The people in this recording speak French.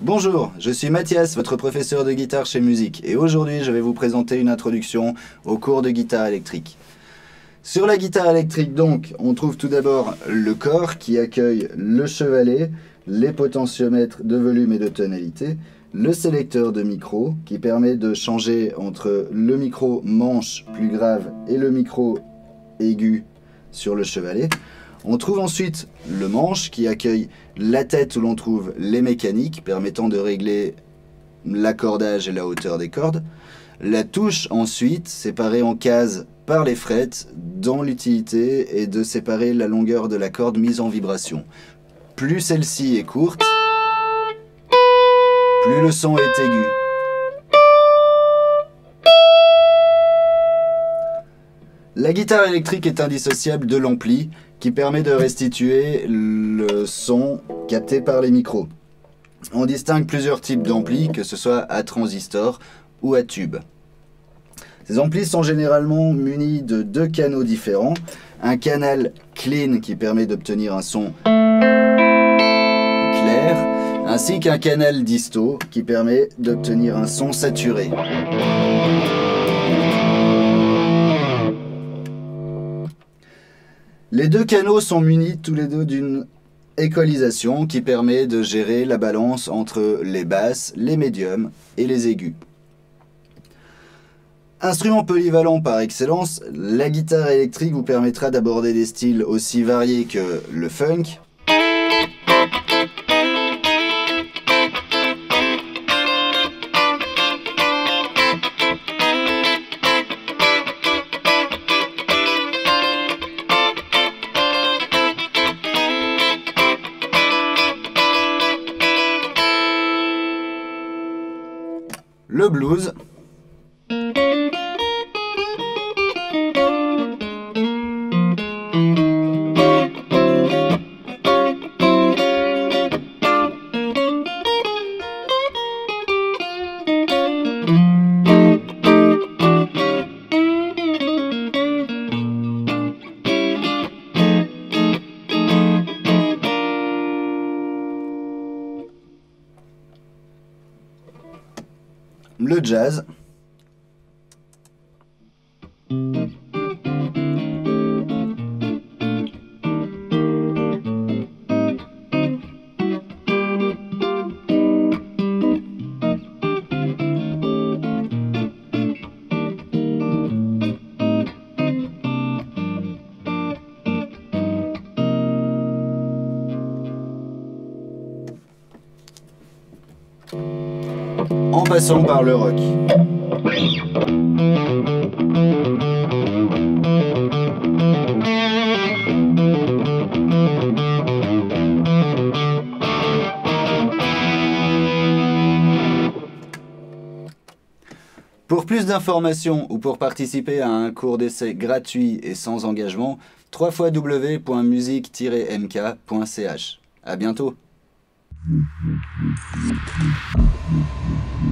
Bonjour, je suis Mathias, votre professeur de guitare chez Musique, et aujourd'hui je vais vous présenter une introduction au cours de guitare électrique. Sur la guitare électrique donc, on trouve tout d'abord le corps qui accueille le chevalet, les potentiomètres de volume et de tonalité, le sélecteur de micro qui permet de changer entre le micro manche plus grave et le micro aigu sur le chevalet. On trouve ensuite le manche qui accueille la tête où l'on trouve les mécaniques permettant de régler l'accordage et la hauteur des cordes. La touche ensuite, séparée en cases par les frettes, dont l'utilité est de séparer la longueur de la corde mise en vibration. Plus celle-ci est courte, plus le son est aigu. La guitare électrique est indissociable de l'ampli qui permet de restituer le son capté par les micros. On distingue plusieurs types d'amplis, que ce soit à transistor ou à tube. Ces amplis sont généralement munis de deux canaux différents. Un canal clean qui permet d'obtenir un son clair, ainsi qu'un canal disto qui permet d'obtenir un son saturé. Les deux canaux sont munis tous les deux d'une équalisation qui permet de gérer la balance entre les basses, les médiums et les aigus. Instrument polyvalent par excellence, la guitare électrique vous permettra d'aborder des styles aussi variés que le funk, le blues, le jazz. En passant par le rock. Pour plus d'informations ou pour participer à un cours d'essai gratuit et sans engagement, www.musique-mk.ch. À bientôt. Thank you.